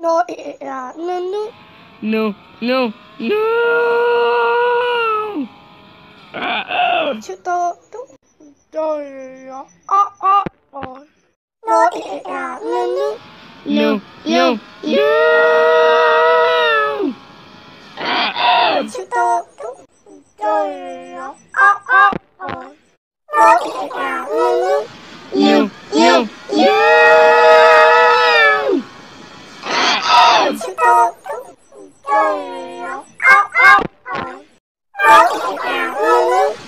No, yeah, no, no. No, no, no. Chữ to, đúng. Rồi, nó, o, o, o. No, yeah, no, no. No, no, no. Chữ to, đúng. Rồi, nó, o, o, o. No, yeah, no, no. No, no, 送你一个爱爱爱爱是小秘密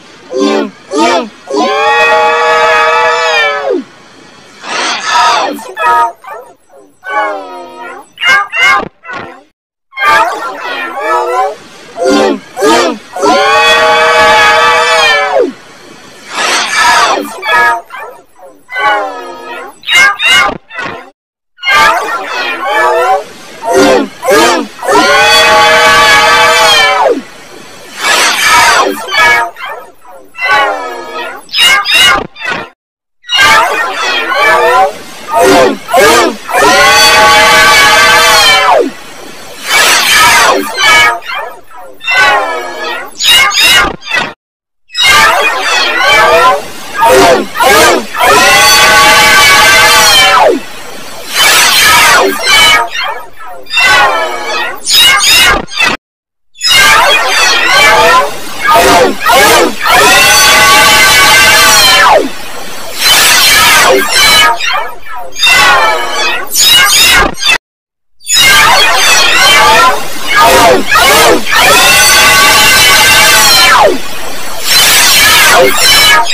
Oh!